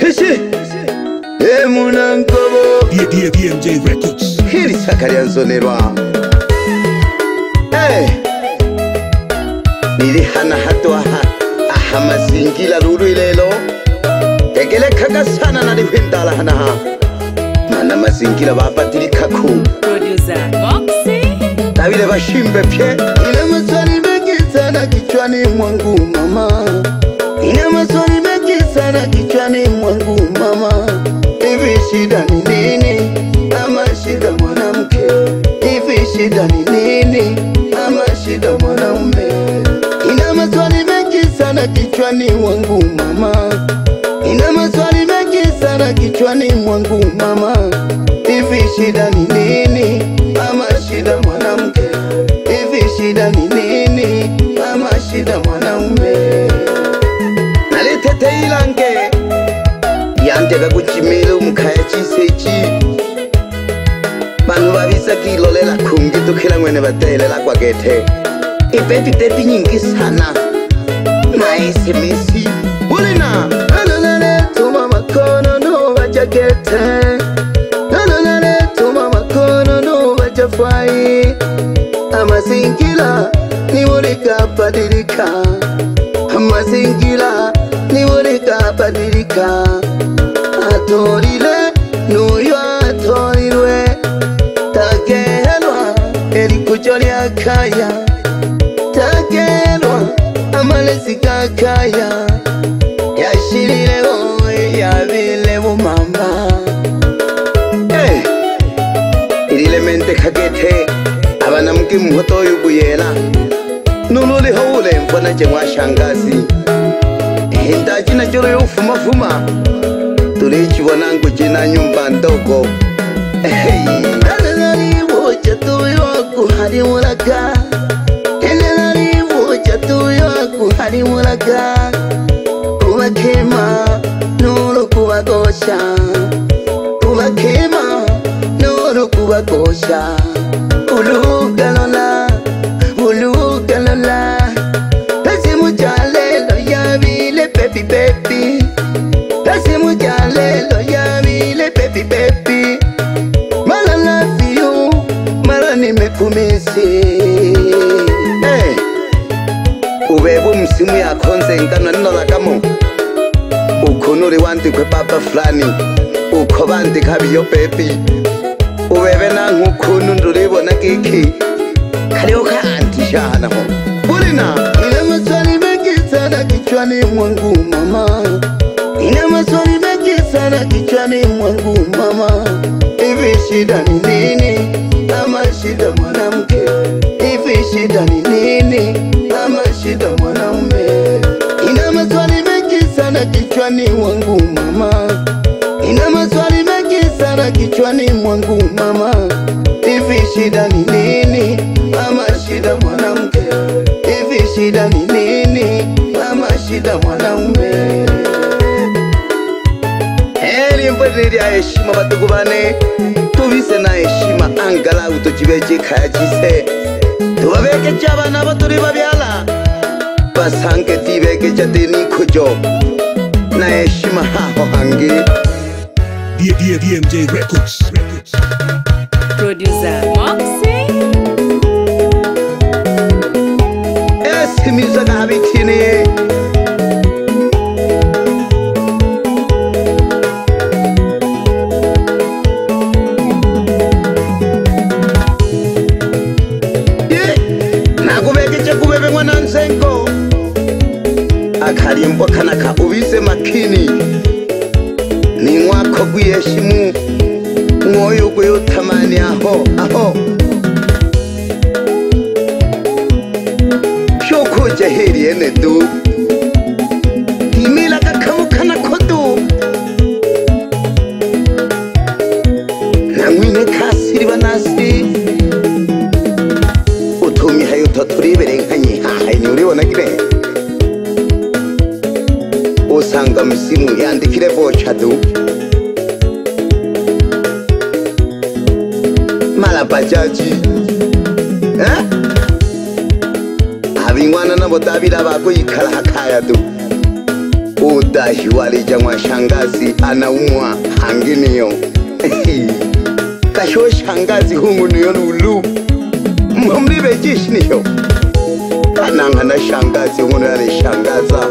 Pishi. Emuna nkobo. DMJ Records. Hili sakari ya nzonerwa. Hey. Nili hana hatu aha. Aha mazingila lulu ilelo. Tegele kaka sana na lifindala hana ha. Mana mazingila wapatili kaku. Producer Boxy. Tawile wa shimbe pye. Ile maswani bengi sana kichwani mwangu mama. Ile maswani bengi sana kichwani mwangu mama. shida kichwani mwangu mama, hivi shida ni nini? Ama shida mwanamke, hivi shida ni nini? Ama shida mwanaume? Ina maswali mengi sana kichwani mwangu mama, ina maswali mengi sana kichwani mwangu mama, hivi shida ni nini? Ama shida mwanamke, hivi shida ni nini? bone ba tlaelela kwa kethe e bedi te dinyeng ke sana maesemesi bolena alalale tsoma makono no ba ja kethe alalale tsoma makono no ba ja fai amasenkila ni wole ka padirika amasenkila ni wole ka padirika atorile no yo kuryo lyakaya tagelwa amalezi gakaya yashirilewo yabile bumamba hey. ililemente kagete abana mgimuhoto yubuyela nululiho wulempo nace mwashangazi ehindajina jolo yofumafuma tulichibonangu jina nyumba ndogo moja ulukalola ulukalola kasi mujalelo yavile pepi pepi kasi mujalelo yavile pepi pepi mala laviyu mala nimekumisi uvevu msimu yakhonze nkananinolakamo ukhunuri wandikwe papa fulani ukho vandikhaviyo pepi ubebe nanke ukhuntu nduribona kiki kariho kandi jana ho burina inamaswari megisa nagicwa n'imwangu mama inamaswari megisa nagicwa n'imwangu mama ibishida ni nini amashida mwanamke ibishida ni nini amashida mwanamume inamaswari megisa nagicwa n'imwangu mama kichwani mwangu mama, hivi shida ni nini? Mama shida mwanamke, hivi shida ni nini? Mama shida mwanaume. Heli mpadiria heshima badugu bane, tuvise na heshima angalau tujiveje kaya jise, tuwaveke chaba na baturi babyala basange tiveke jateni kujo na heshima hao hangi DMJ Records. Records. Producer Moxie. Yes, music habitini. kubebe nzengo kanaka ubise makini kuyeshimu mwoyo kweyothamani aho aho shokhonja heli yene du dimila kakhamukhana khodu nangwine khasili banasi uthumi hayo thothuribele nkhanyi hahayi niulibonakile usanga msimu yandikile bocha duke na bajaji eh? abingwana nabo tabiraba kuikala hakaya du udahiwalija mwashangazi anaumwa hanginiyo kashiwo shangazi hungunuyo lulu mumlibejishiniyo kananga na shangazi hungunuyo alishangaza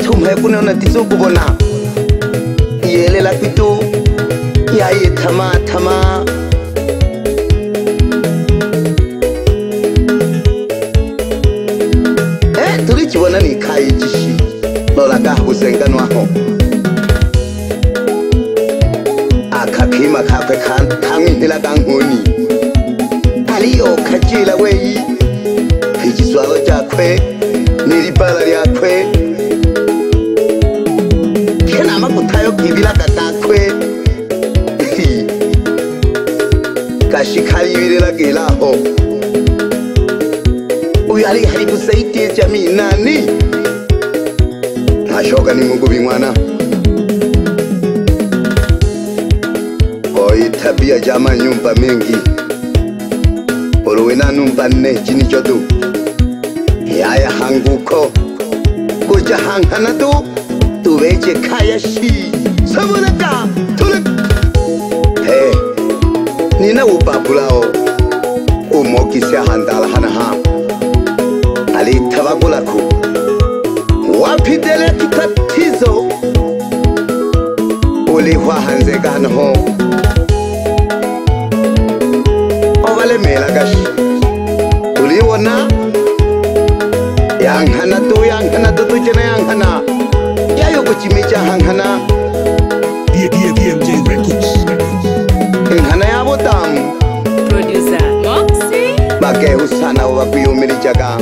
ithunga ekunona tisokubona yelela kwitu yayethamathama eh turijibona nikhayijishi lolakahuzenkanwaho akakhima khakhwe khangwihela kanguni aliyokhatyela weyi phijiswalo jakhwe nelibala lyakhwe namakutayogivilaga dakwe kashikayivirilagelaho uyalihaikusaitieca minani nashoka ni muguvimwana oitabia ja manyumba mengi uluwinanumba ne cinicodu yaya hanguko kuja hanghanadu veche khaya shi samuraka thule he nina ubabulao umokise handala hana ha ali thabagula ku wapidele tatizo uli hwa hanze kana ho ovale mela kash uli wona yang hana tu yang hana tu tu chena yang hana yayo kuchimi cha hankhana nkhana ya botamu bakehusana wa bakwiyumirijaka